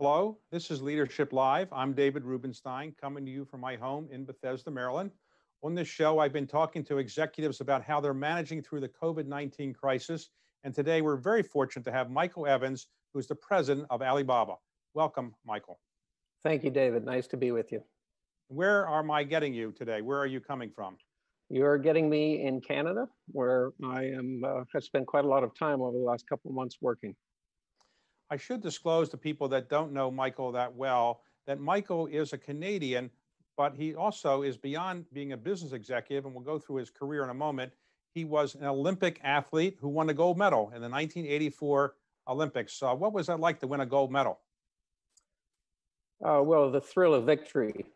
Hello, this is Leadership Live. I'm David Rubenstein, coming to you from my home in Bethesda, Maryland. On this show, I've been talking to executives about how they're managing through the COVID 19 crisis. And today, we're very fortunate to have Michael Evans, who's the president of Alibaba. Welcome, Michael. Thank you, David. Nice to be with you. Where am I getting you today? Where are you coming from? You're getting me in Canada, where I am. Uh, have spent quite a lot of time over the last couple of months working. I should disclose to people that don't know Michael that well that Michael is a Canadian, but he also is beyond being a business executive, and we'll go through his career in a moment. He was an Olympic athlete who won a gold medal in the 1984 Olympics. Uh, what was that like to win a gold medal? Uh, well, the thrill of victory,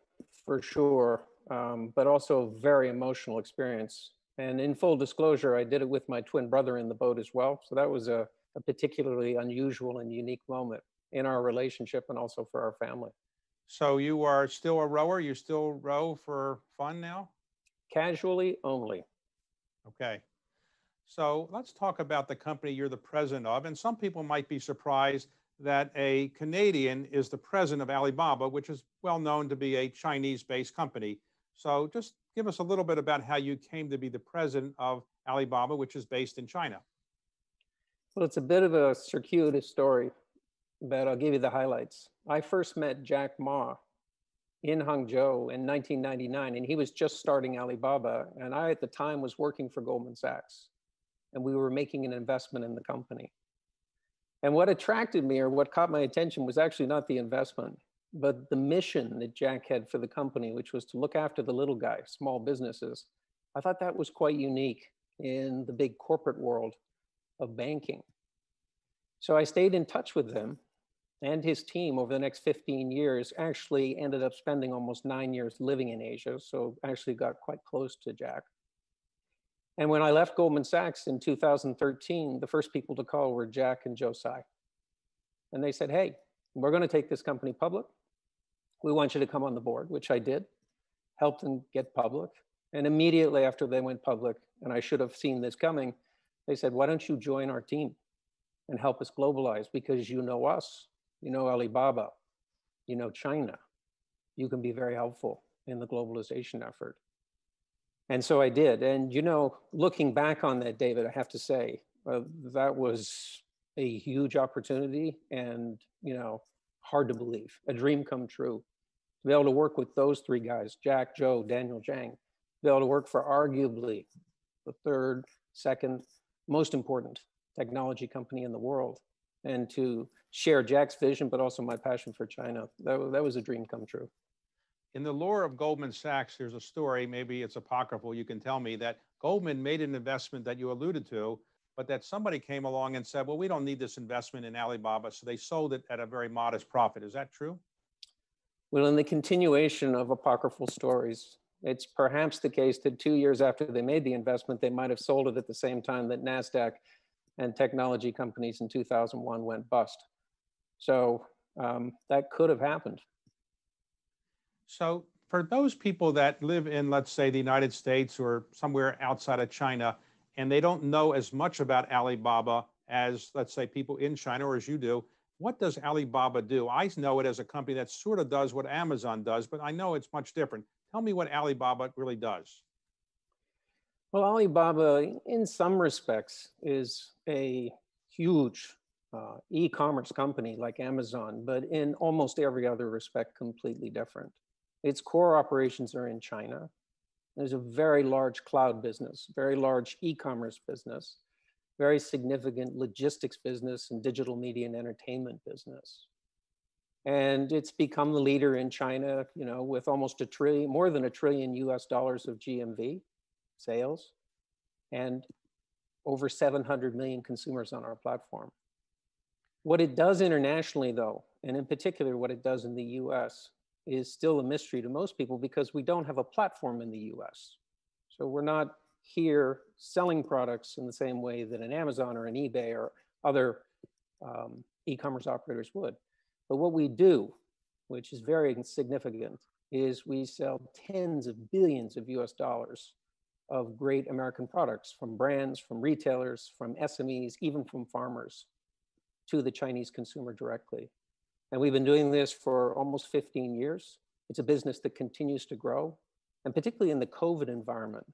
for sure, um, but also a very emotional experience. And in full disclosure, I did it with my twin brother in the boat as well. So that was a a particularly unusual and unique moment in our relationship and also for our family. So you are still a rower? You still row for fun now? Casually only. Okay. So let's talk about the company you're the president of. And some people might be surprised that a Canadian is the president of Alibaba, which is well known to be a Chinese based company. So just give us a little bit about how you came to be the president of Alibaba, which is based in China. Well, it's a bit of a circuitous story, but I'll give you the highlights. I first met Jack Ma in Hangzhou in 1999, and he was just starting Alibaba. And I, at the time, was working for Goldman Sachs, and we were making an investment in the company. And what attracted me or what caught my attention was actually not the investment, but the mission that Jack had for the company, which was to look after the little guy, small businesses. I thought that was quite unique in the big corporate world of banking. So I stayed in touch with them and his team over the next 15 years, actually ended up spending almost nine years living in Asia. So actually got quite close to Jack. And when I left Goldman Sachs in 2013, the first people to call were Jack and Joe. And they said, hey, we're going to take this company public. We want you to come on the board, which I did, helped them get public. And immediately after they went public, and I should have seen this coming, they said, why don't you join our team and help us globalize? Because you know us, you know Alibaba, you know China. You can be very helpful in the globalization effort. And so I did. And, you know, looking back on that, David, I have to say, uh, that was a huge opportunity and, you know, hard to believe, a dream come true. To be able to work with those three guys, Jack, Joe, Daniel to be able to work for arguably the third, second, most important technology company in the world and to share Jack's vision, but also my passion for China. That, that was a dream come true. In the lore of Goldman Sachs, there's a story, maybe it's apocryphal, you can tell me, that Goldman made an investment that you alluded to, but that somebody came along and said, well, we don't need this investment in Alibaba. So they sold it at a very modest profit. Is that true? Well, in the continuation of apocryphal stories, it's perhaps the case that two years after they made the investment, they might have sold it at the same time that NASDAQ and technology companies in 2001 went bust. So um, that could have happened. So for those people that live in, let's say, the United States or somewhere outside of China, and they don't know as much about Alibaba as, let's say, people in China or as you do, what does Alibaba do? I know it as a company that sort of does what Amazon does, but I know it's much different. Tell me what Alibaba really does. Well, Alibaba, in some respects, is a huge uh, e-commerce company like Amazon, but in almost every other respect, completely different. Its core operations are in China. There's a very large cloud business, very large e-commerce business, very significant logistics business and digital media and entertainment business and it's become the leader in China, you know, with almost a trillion, more than a trillion US dollars of GMV sales and over 700 million consumers on our platform. What it does internationally though, and in particular what it does in the US is still a mystery to most people because we don't have a platform in the US. So we're not here selling products in the same way that an Amazon or an eBay or other um, e-commerce operators would. But what we do, which is very significant, is we sell tens of billions of US dollars of great American products from brands, from retailers, from SMEs, even from farmers to the Chinese consumer directly. And we've been doing this for almost 15 years. It's a business that continues to grow. And particularly in the COVID environment,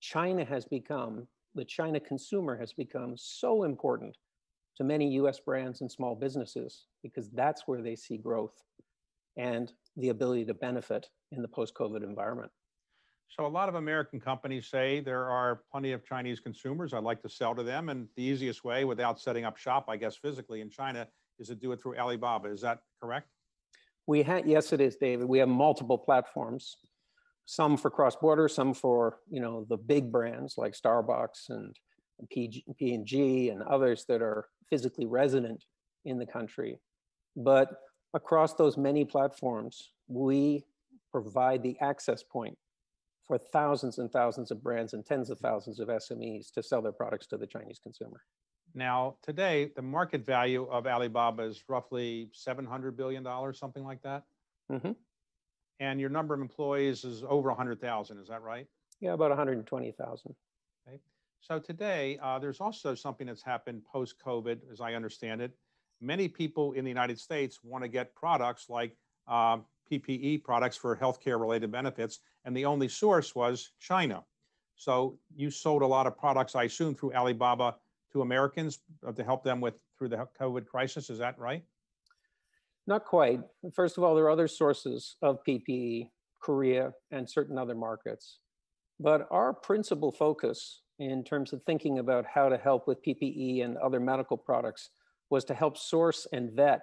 China has become, the China consumer has become so important to many US brands and small businesses because that's where they see growth and the ability to benefit in the post COVID environment. So a lot of American companies say there are plenty of Chinese consumers. I'd like to sell to them. And the easiest way without setting up shop, I guess, physically in China is to do it through Alibaba. Is that correct? We had, yes, it is, David. We have multiple platforms, some for cross-border, some for, you know, the big brands like Starbucks and P&G and others that are physically resident in the country. But across those many platforms, we provide the access point for thousands and thousands of brands and tens of thousands of SMEs to sell their products to the Chinese consumer. Now, today, the market value of Alibaba is roughly $700 billion, something like that. Mm-hmm. And your number of employees is over 100,000, is that right? Yeah, about 120,000. So today, uh, there's also something that's happened post COVID, as I understand it. Many people in the United States want to get products like uh, PPE products for healthcare related benefits, and the only source was China. So you sold a lot of products, I assume, through Alibaba to Americans uh, to help them with through the COVID crisis. Is that right? Not quite. First of all, there are other sources of PPE, Korea and certain other markets. But our principal focus in terms of thinking about how to help with PPE and other medical products was to help source and vet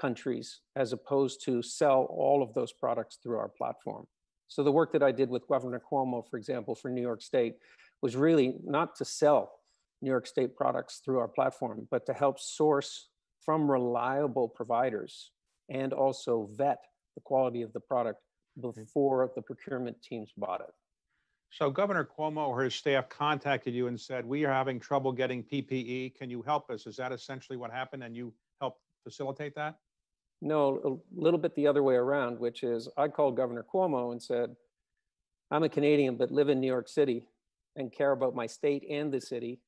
countries as opposed to sell all of those products through our platform. So the work that I did with Governor Cuomo, for example, for New York State, was really not to sell New York State products through our platform, but to help source from reliable providers and also vet the quality of the product mm-hmm. before the procurement teams bought it. So Governor Cuomo or his staff contacted you and said, we are having trouble getting PPE. Can you help us? Is that essentially what happened? And you helped facilitate that? No, a little bit the other way around, which is I called Governor Cuomo and said, I'm a Canadian, but live in New York City and care about my state and the city.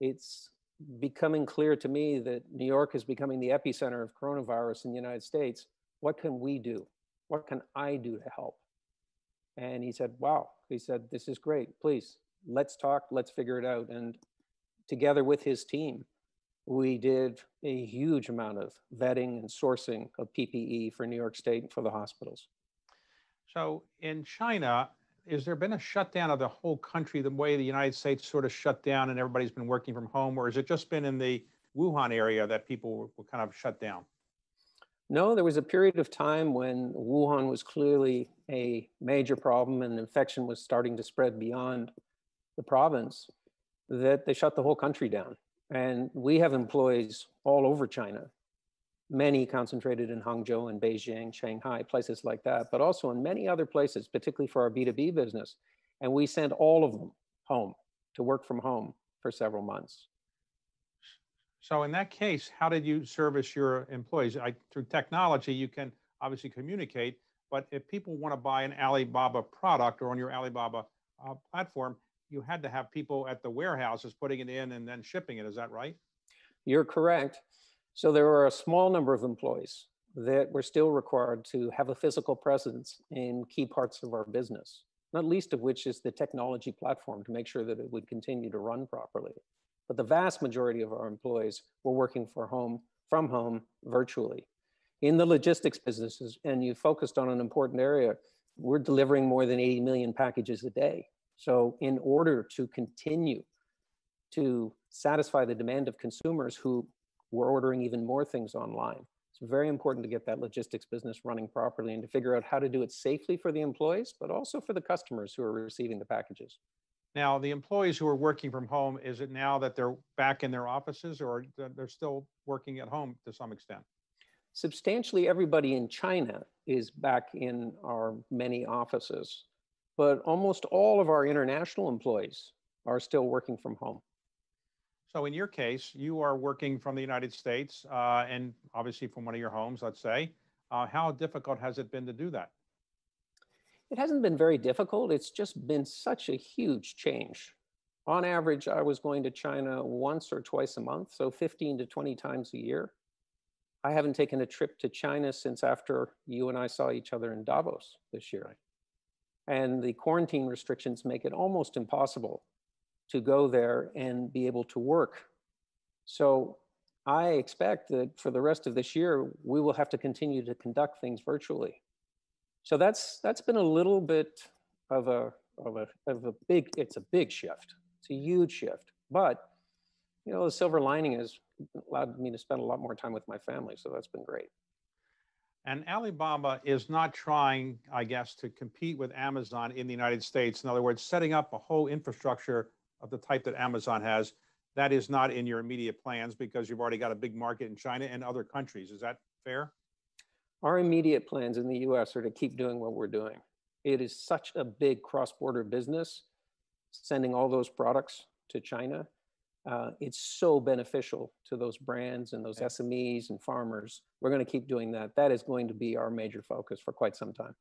It's becoming clear to me that New York is becoming the epicenter of coronavirus in the United States. What can we do? What can I do to help? And he said, Wow. He said, This is great. Please, let's talk. Let's figure it out. And together with his team, we did a huge amount of vetting and sourcing of PPE for New York State and for the hospitals. So in China, has there been a shutdown of the whole country the way the United States sort of shut down and everybody's been working from home, or has it just been in the Wuhan area that people were kind of shut down? No, there was a period of time when Wuhan was clearly a major problem and infection was starting to spread beyond the province that they shut the whole country down. And we have employees all over China, many concentrated in Hangzhou and Beijing, Shanghai, places like that, but also in many other places, particularly for our B2B business. And we sent all of them home to work from home for several months. So in that case, how did you service your employees? I, through technology, you can obviously communicate, but if people want to buy an Alibaba product or on your Alibaba uh, platform, you had to have people at the warehouses putting it in and then shipping it. Is that right? You're correct. So there were a small number of employees that were still required to have a physical presence in key parts of our business, not least of which is the technology platform to make sure that it would continue to run properly. But the vast majority of our employees were working for home, from home virtually. In the logistics businesses, and you focused on an important area, we're delivering more than 80 million packages a day. So in order to continue to satisfy the demand of consumers who were ordering even more things online, it's very important to get that logistics business running properly and to figure out how to do it safely for the employees, but also for the customers who are receiving the packages. Now, the employees who are working from home, is it now that they're back in their offices or they're still working at home to some extent? Substantially everybody in China is back in our many offices but almost all of our international employees are still working from home. So in your case, you are working from the United States uh, and obviously from one of your homes, let's say. Uh, how difficult has it been to do that? It hasn't been very difficult. It's just been such a huge change. On average, I was going to China once or twice a month, so 15 to 20 times a year. I haven't taken a trip to China since after you and I saw each other in Davos this year. And the quarantine restrictions make it almost impossible to go there and be able to work. So I expect that for the rest of this year, we will have to continue to conduct things virtually. So that's that's been a little bit of a of a of a big it's a big shift. It's a huge shift. But you know, the silver lining is allowed me to spend a lot more time with my family. So that's been great. And Alibaba is not trying, I guess, to compete with Amazon in the United States. In other words, setting up a whole infrastructure of the type that Amazon has, that is not in your immediate plans because you've already got a big market in China and other countries. Is that fair? Our immediate plans in the US are to keep doing what we're doing. It is such a big cross border business, sending all those products to China uh, it's so beneficial to those brands and those SMEs and farmers. We're going to keep doing that. That is going to be our major focus for quite some time.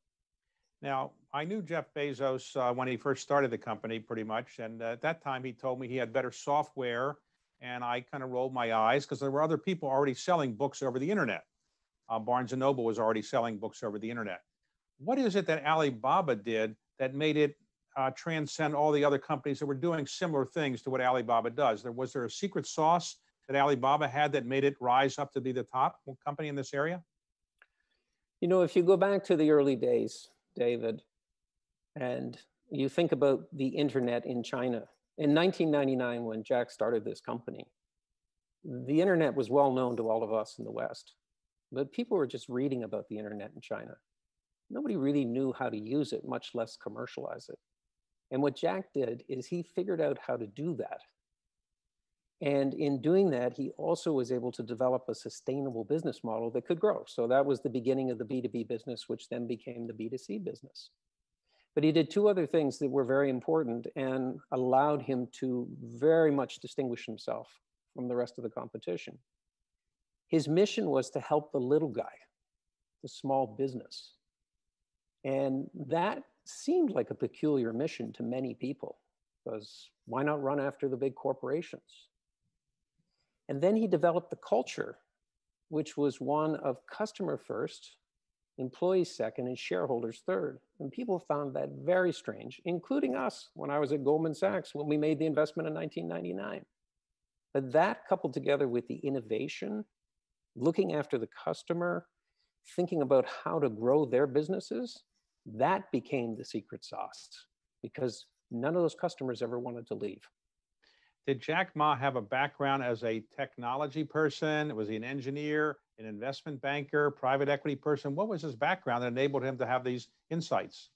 Now, I knew Jeff Bezos uh, when he first started the company pretty much. And at that time, he told me he had better software. And I kind of rolled my eyes because there were other people already selling books over the internet. Uh, Barnes and Noble was already selling books over the internet. What is it that Alibaba did that made it uh, transcend all the other companies that were doing similar things to what Alibaba does? There was there a secret sauce that Alibaba had that made it rise up to be the top company in this area? You know, if you go back to the early days, David, and you think about the internet in China, in 1999, when Jack started this company, the internet was well known to all of us in the West, but people were just reading about the internet in China. Nobody really knew how to use it, much less commercialize it. And what Jack did is he figured out how to do that. And in doing that, he also was able to develop a sustainable business model that could grow. So that was the beginning of the B2B business, which then became the B2C business. But he did two other things that were very important and allowed him to very much distinguish himself from the rest of the competition. His mission was to help the little guy, the small business. And that seemed like a peculiar mission to many people because why not run after the big corporations? And then he developed the culture, which was one of customer first, employees second, and shareholders third. And people found that very strange, including us when I was at Goldman Sachs when we made the investment in 1999. But that coupled together with the innovation, looking after the customer, thinking about how to grow their businesses, that became the secret sauce because none of those customers ever wanted to leave. Did Jack Ma have a background as a technology person? Was he an engineer, an investment banker, private equity person? What was his background that enabled him to have these insights?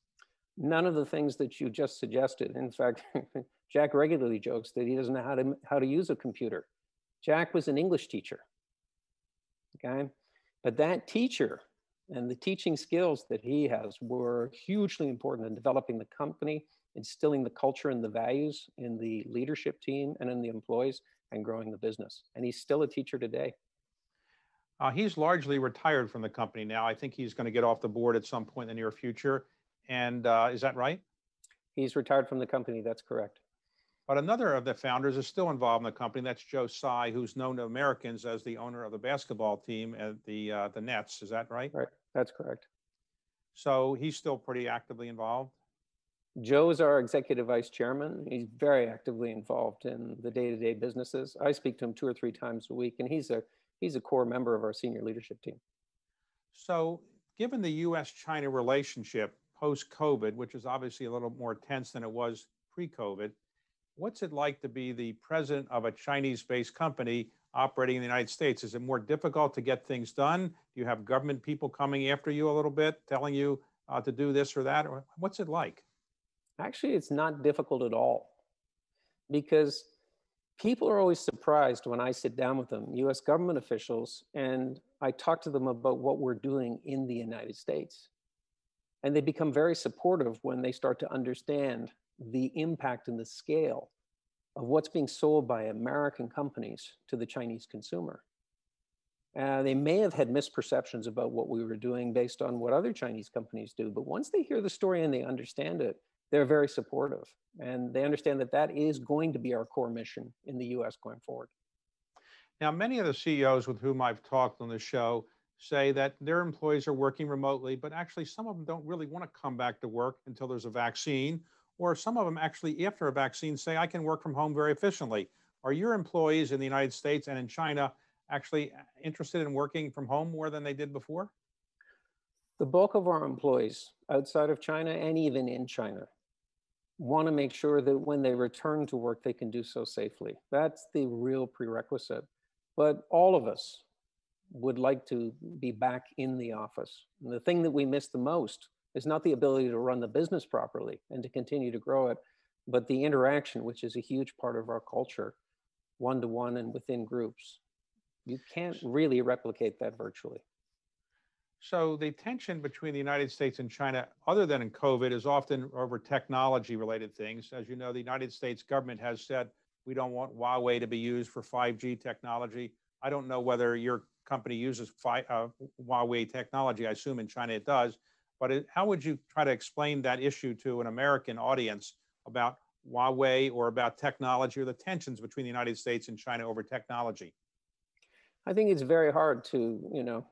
None of the things that you just suggested. In fact, Jack regularly jokes that he doesn't know how to, how to use a computer. Jack was an English teacher. Okay. But that teacher and the teaching skills that he has were hugely important in developing the company, instilling the culture and the values in the leadership team and in the employees, and growing the business. And he's still a teacher today. Uh, he's largely retired from the company now. I think he's going to get off the board at some point in the near future. And uh, is that right? He's retired from the company. That's correct. But another of the founders is still involved in the company. That's Joe Tsai, who's known to Americans as the owner of the basketball team at the uh, the Nets. Is that right? Right. That's correct. So he's still pretty actively involved. Joe is our executive vice chairman. He's very actively involved in the day-to-day businesses. I speak to him two or three times a week, and he's a he's a core member of our senior leadership team. So, given the U.S.-China relationship post-COVID, which is obviously a little more tense than it was pre-COVID, What's it like to be the president of a Chinese based company operating in the United States? Is it more difficult to get things done? Do you have government people coming after you a little bit, telling you uh, to do this or that? Or what's it like? Actually, it's not difficult at all because people are always surprised when I sit down with them, US government officials, and I talk to them about what we're doing in the United States. And they become very supportive when they start to understand the impact and the scale of what's being sold by American companies to the Chinese consumer. Uh, they may have had misperceptions about what we were doing based on what other Chinese companies do, but once they hear the story and they understand it, they're very supportive. And they understand that that is going to be our core mission in the US going forward. Now, many of the CEOs with whom I've talked on the show say that their employees are working remotely, but actually some of them don't really want to come back to work until there's a vaccine, or some of them actually, after a vaccine, say, I can work from home very efficiently. Are your employees in the United States and in China actually uh, interested in working from home more than they did before? The bulk of our employees outside of China and even in China want to make sure that when they return to work, they can do so safely. That's the real prerequisite. But all of us would like to be back in the office. And the thing that we miss the most is not the ability to run the business properly and to continue to grow it, but the interaction, which is a huge part of our culture, one to one and within groups. You can't really replicate that virtually. So the tension between the United States and China, other than in COVID, is often over technology related things. As you know, the United States government has said we don't want Huawei to be used for 5G technology. I don't know whether your company uses fi- uh, Huawei technology. I assume in China it does. But it, how would you try to explain that issue to an American audience about Huawei or about technology or the tensions between the United States and China over technology? I think it's very hard to, you know,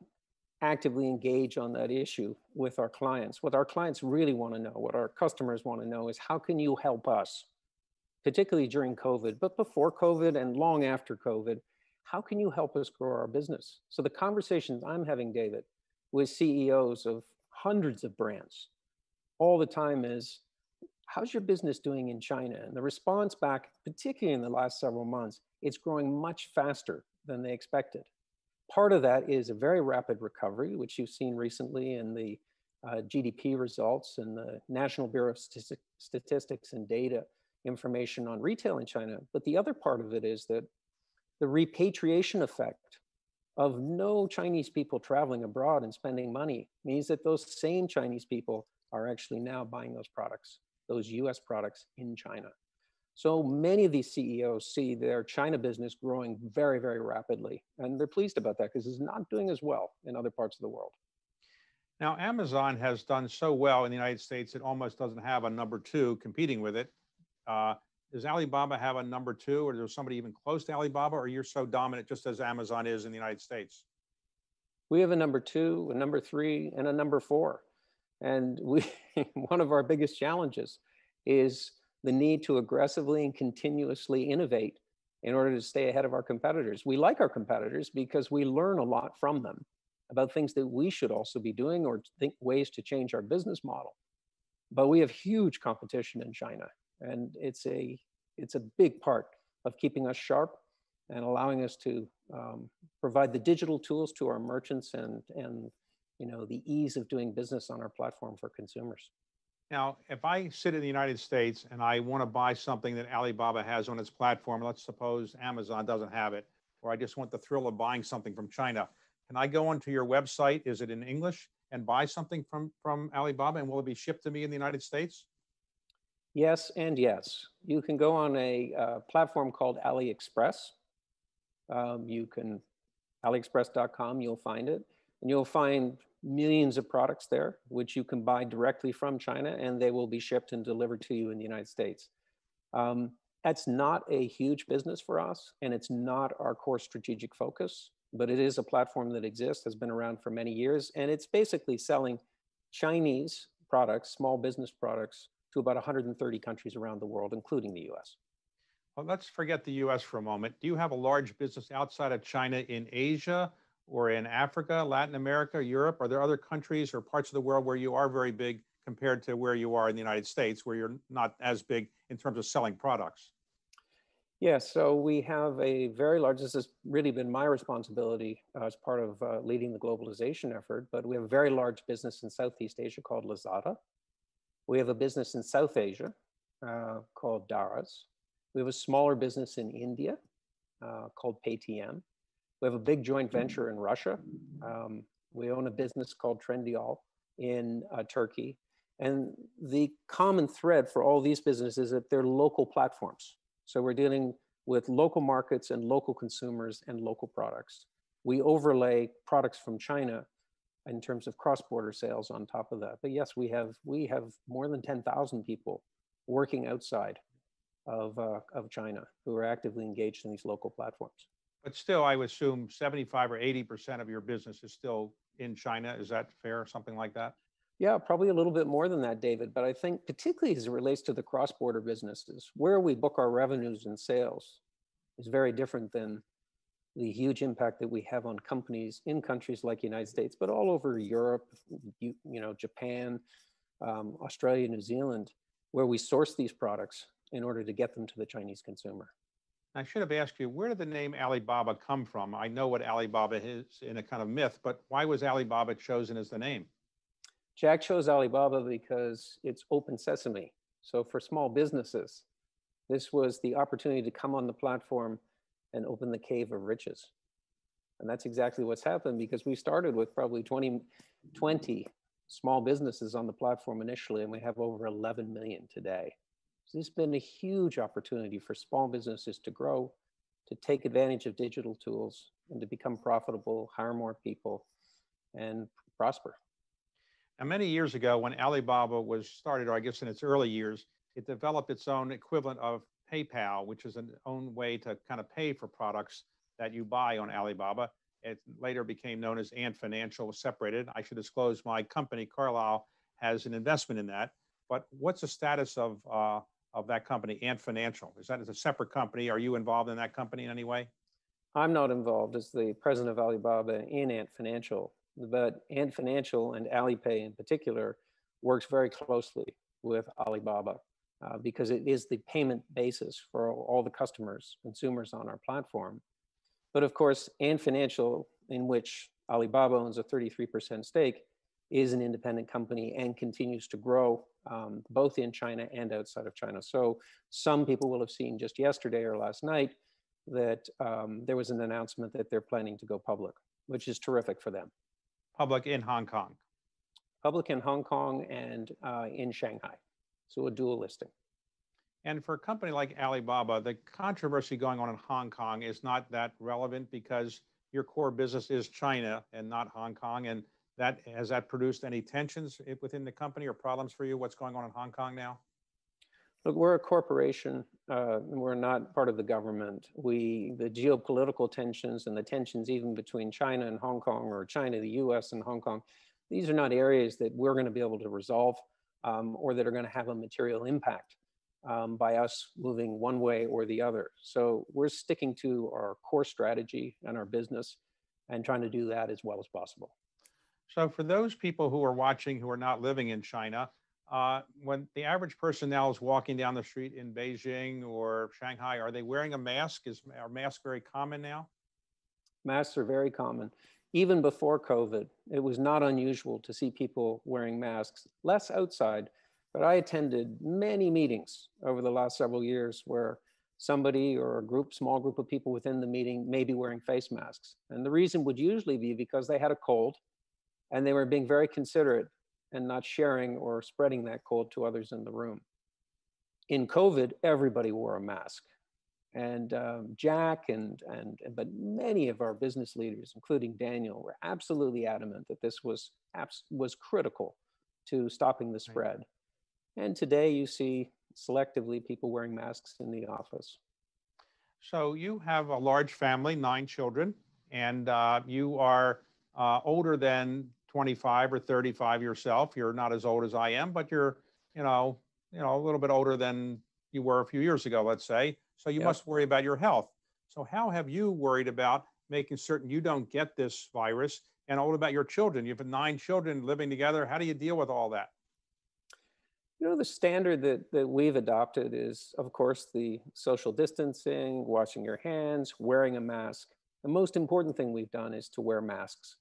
actively engage on that issue with our clients. What our clients really want to know, what our customers want to know is how can you help us, particularly during COVID, but before COVID and long after COVID, how can you help us grow our business? So the conversations I'm having, David, with CEOs of hundreds of brands all the time is, how's your business doing in China? And the response back, particularly in the last several months, it's growing much faster than they expected. Part of that is a very rapid recovery, which you've seen recently in the uh, GDP results and the National Bureau of Statistics and Data information on retail in China. But the other part of it is that the repatriation effect of no Chinese people traveling abroad and spending money means that those same Chinese people are actually now buying those products, those US products in China. So many of these CEOs see their China business growing very, very rapidly. And they're pleased about that because it's not doing as well in other parts of the world. Now, Amazon has done so well in the United States, it almost doesn't have a number two competing with it. Uh, does Alibaba have a number two, or is there somebody even close to Alibaba, or you're so dominant just as Amazon is in the United States? We have a number two, a number three, and a number four. And we, one of our biggest challenges is the need to aggressively and continuously innovate in order to stay ahead of our competitors. We like our competitors because we learn a lot from them about things that we should also be doing or think ways to change our business model. But we have huge competition in China, and it's a it's a big part of keeping us sharp and allowing us to um, provide the digital tools to our merchants and and you know the ease of doing business on our platform for consumers. Now, if I sit in the United States and I want to buy something that Alibaba has on its platform, let's suppose Amazon doesn't have it, or I just want the thrill of buying something from China, can I go onto your website? Is it in English and buy something from, from Alibaba and will it be shipped to me in the United States? Yes, and yes. You can go on a uh, platform called AliExpress. Um, you can, aliexpress.com, you'll find it. And you'll find millions of products there, which you can buy directly from China, and they will be shipped and delivered to you in the United States. Um, that's not a huge business for us, and it's not our core strategic focus, but it is a platform that exists, has been around for many years, and it's basically selling Chinese products, small business products, to about 130 countries around the world, including the US. Well, let's forget the US for a moment. Do you have a large business outside of China in Asia or in Africa, Latin America, Europe? Are there other countries or parts of the world where you are very big compared to where you are in the United States, where you're not as big in terms of selling products? Yes, yeah, so we have a very large, this has really been my responsibility uh, as part of uh, leading the globalization effort, but we have a very large business in Southeast Asia called Lazada. We have a business in South Asia uh, called Daraz. We have a smaller business in India uh, called Paytm. We have a big joint mm-hmm. venture in Russia. Um, we own a business called Trendyol in uh, Turkey. And the common thread for all these businesses is that they're local platforms. So we're dealing with local markets and local consumers and local products. We overlay products from China in terms of cross-border sales on top of that. But yes, we have we have more than 10,000 people working outside of, uh, of China who are actively engaged in these local platforms. But still, I would assume 75 or 80% of your business is still in China. Is that fair? Something like that? Yeah, probably a little bit more than that, David. But I think particularly as it relates to the cross-border businesses, where we book our revenues and sales is very different than the huge impact that we have on companies in countries like the United States, but all over Europe, you, you know, Japan, um, Australia, New Zealand, where we source these products in order to get them to the Chinese consumer. I should have asked you, where did the name Alibaba come from? I know what Alibaba is in a kind of myth, but why was Alibaba chosen as the name? Jack chose Alibaba because it's open sesame. So for small businesses, this was the opportunity to come on the platform and open the cave of riches. And that's exactly what's happened because we started with probably 20, 20 small businesses on the platform initially, and we have over 11 million today. So this has been a huge opportunity for small businesses to grow, to take advantage of digital tools, and to become profitable, hire more people, and prosper. Now, many years ago, when Alibaba was started, or I guess in its early years, it developed its own equivalent of PayPal, which is an own way to kind of pay for products that you buy on Alibaba. It later became known as Ant Financial, separated. I should disclose my company, Carlyle, has an investment in that. But what's the status of uh, of that company, Ant Financial? Is that a separate company? Are you involved in that company in any way? I'm not involved as the president of Alibaba in Ant Financial, but Ant Financial and Alipay in particular works very closely with Alibaba uh, because it is the payment basis for all the customers, consumers on our platform. But of course, Ant Financial, in which Alibaba owns a 33% stake, is an independent company and continues to grow um, both in China and outside of China. So some people will have seen just yesterday or last night that um, there was an announcement that they're planning to go public, which is terrific for them. Public in Hong Kong. Public in Hong Kong and uh, in Shanghai. So a dual listing. And for a company like Alibaba, the controversy going on in Hong Kong is not that relevant because your core business is China and not Hong Kong. And that has that produced any tensions within the company or problems for you? What's going on in Hong Kong now? Look, we're a corporation. Uh, we're not part of the government. We the geopolitical tensions and the tensions even between China and Hong Kong, or China, the U.S. and Hong Kong, these are not areas that we're going to be able to resolve um, or that are going to have a material impact um, by us moving one way or the other. So we're sticking to our core strategy and our business and trying to do that as well as possible. So for those people who are watching who are not living in China, uh, when the average person now is walking down the street in Beijing or Shanghai, are they wearing a mask? Is are masks very common now? Masks are very common. Even before COVID, it was not unusual to see people wearing masks, less outside, but I attended many meetings over the last several years where somebody or a group, small group of people within the meeting may be wearing face masks. And the reason would usually be because they had a cold and they were being very considerate and not sharing or spreading that cold to others in the room. In COVID, everybody wore a mask. And um, Jack and, and, but many of our business leaders, including Daniel, were absolutely adamant that this was, abs- was critical to stopping the spread. Right. And today you see selectively people wearing masks in the office. So you have a large family, nine children, and uh, you are uh, older than 25 or 35 yourself. You're not as old as I am, but you're, you know, you know, a little bit older than you were a few years ago, let's say. So you yep. must worry about your health. So how have you worried about making certain you don't get this virus? And what about your children? You have nine children living together. How do you deal with all that? You know, the standard that, that we've adopted is, of course, the social distancing, washing your hands, wearing a mask. The most important thing we've done is to wear masks.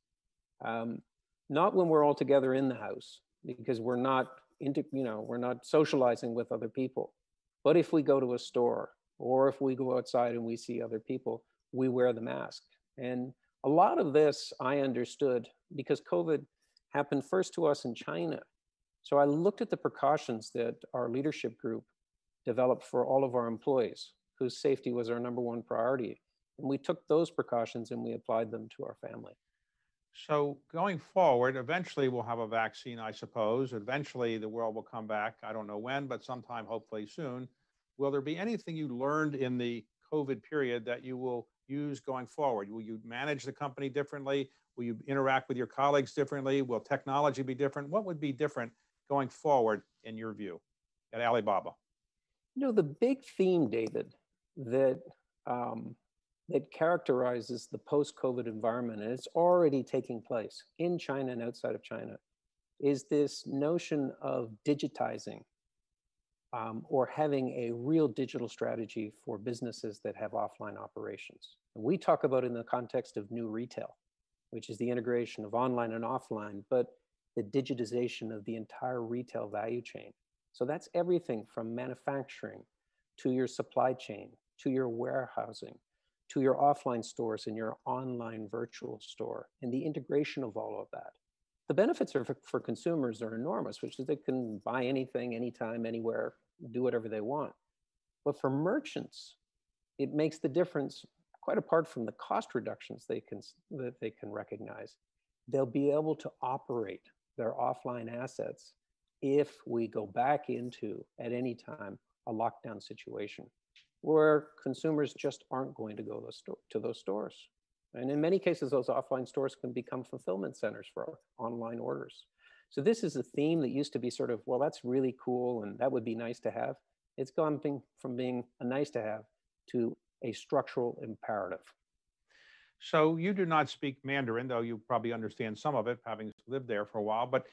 Um, not when we're all together in the house because we're not into you know we're not socializing with other people but if we go to a store or if we go outside and we see other people we wear the mask and a lot of this i understood because covid happened first to us in china so i looked at the precautions that our leadership group developed for all of our employees whose safety was our number one priority and we took those precautions and we applied them to our family so going forward, eventually we'll have a vaccine, I suppose. Eventually the world will come back. I don't know when, but sometime hopefully soon. Will there be anything you learned in the COVID period that you will use going forward? Will you manage the company differently? Will you interact with your colleagues differently? Will technology be different? What would be different going forward in your view at Alibaba? You know, the big theme, David, that um, that characterizes the post-COVID environment, and it's already taking place in China and outside of China, is this notion of digitizing um, or having a real digital strategy for businesses that have offline operations. And we talk about in the context of new retail, which is the integration of online and offline, but the digitization of the entire retail value chain. So that's everything from manufacturing to your supply chain, to your warehousing, to your offline stores and your online virtual store, and the integration of all of that. The benefits are for, for consumers are enormous, which is they can buy anything, anytime, anywhere, do whatever they want. But for merchants, it makes the difference quite apart from the cost reductions they can that they can recognize. They'll be able to operate their offline assets if we go back into at any time a lockdown situation where consumers just aren't going to go to those stores. And in many cases, those offline stores can become fulfillment centers for online orders. So this is a theme that used to be sort of, well, that's really cool and that would be nice to have. It's gone from being a nice to have to a structural imperative. So you do not speak Mandarin, though you probably understand some of it, having lived there for a while. But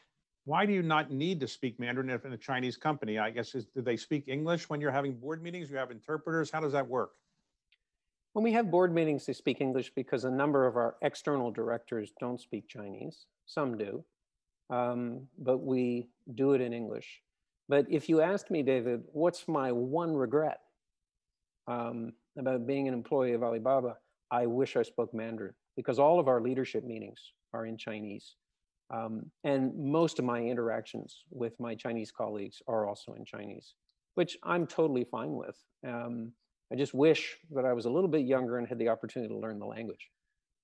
why do you not need to speak Mandarin if in a Chinese company? I guess is, do they speak English when you're having board meetings? You have interpreters. How does that work? When we have board meetings, they speak English because a number of our external directors don't speak Chinese. Some do, um, but we do it in English. But if you asked me, David, what's my one regret um, about being an employee of Alibaba? I wish I spoke Mandarin because all of our leadership meetings are in Chinese. Um, and most of my interactions with my Chinese colleagues are also in Chinese, which I'm totally fine with. Um, I just wish that I was a little bit younger and had the opportunity to learn the language.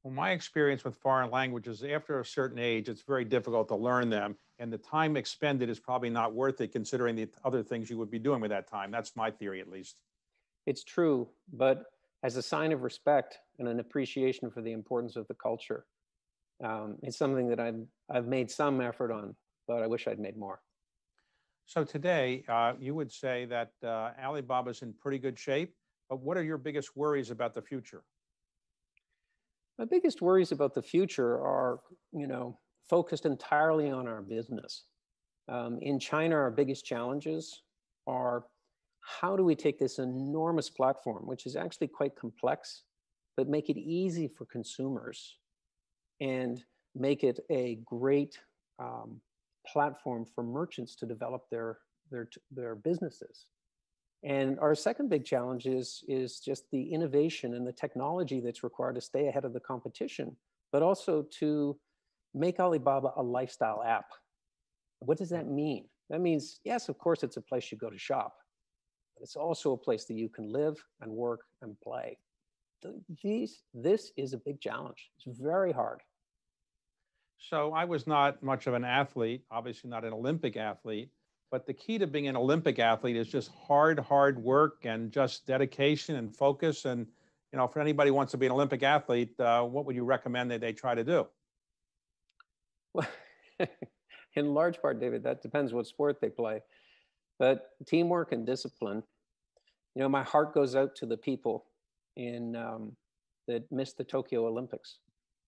Well, my experience with foreign languages, after a certain age, it's very difficult to learn them. And the time expended is probably not worth it considering the other things you would be doing with that time. That's my theory, at least. It's true. But as a sign of respect and an appreciation for the importance of the culture, um, it's something that I've, I've made some effort on, but I wish I'd made more. So today, uh, you would say that uh, Alibaba's in pretty good shape, what are your biggest worries about the future? My biggest worries about the future are, you know, focused entirely on our business. Um, in China, our biggest challenges are how do we take this enormous platform, which is actually quite complex, but make it easy for consumers and make it a great um, platform for merchants to develop their, their, their businesses. And our second big challenge is, is just the innovation and the technology that's required to stay ahead of the competition, but also to make Alibaba a lifestyle app. What does that mean? That means, yes, of course, it's a place you go to shop, but it's also a place that you can live and work and play. These, this is a big challenge. It's very hard. So I was not much of an athlete, obviously not an Olympic athlete, but the key to being an Olympic athlete is just hard, hard work and just dedication and focus. And, you know, for anybody wants to be an Olympic athlete, uh, what would you recommend that they try to do? Well, in large part, David, that depends what sport they play. But teamwork and discipline, you know, my heart goes out to the people in um, that missed the Tokyo Olympics.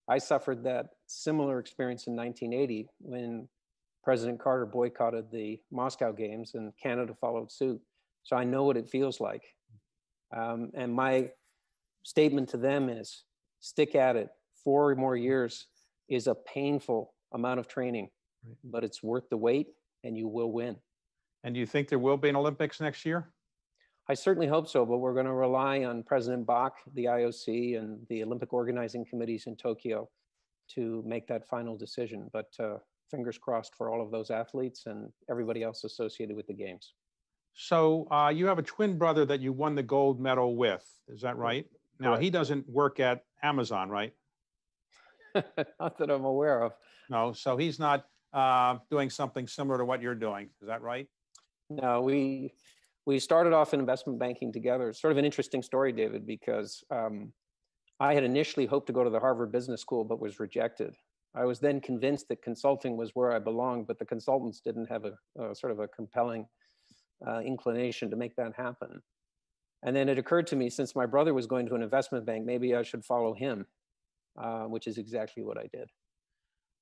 I suffered that similar experience in 1980 when President Carter boycotted the Moscow Games and Canada followed suit. So I know what it feels like. Um, and my statement to them is stick at it. Four more years is a painful amount of training, right. but it's worth the wait and you will win. And do you think there will be an Olympics next year? I certainly hope so, but we're going to rely on President Bach, the IOC, and the Olympic organizing committees in Tokyo to make that final decision. But uh, fingers crossed for all of those athletes and everybody else associated with the games. So uh, you have a twin brother that you won the gold medal with. Is that right? Now he doesn't work at Amazon, right? not that I'm aware of. No, so he's not uh, doing something similar to what you're doing. Is that right? No, we we started off in investment banking together. It's sort of an interesting story, David, because um, I had initially hoped to go to the Harvard Business School, but was rejected. I was then convinced that consulting was where I belonged, but the consultants didn't have a, a sort of a compelling uh, inclination to make that happen. And then it occurred to me, since my brother was going to an investment bank, maybe I should follow him, uh, which is exactly what I did.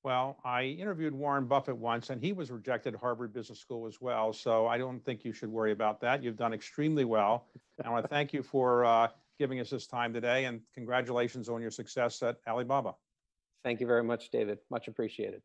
Well, I interviewed Warren Buffett once and he was rejected at Harvard Business School as well. So I don't think you should worry about that. You've done extremely well. I want to thank you for uh, giving us this time today and congratulations on your success at Alibaba. Thank you very much, David. Much appreciated.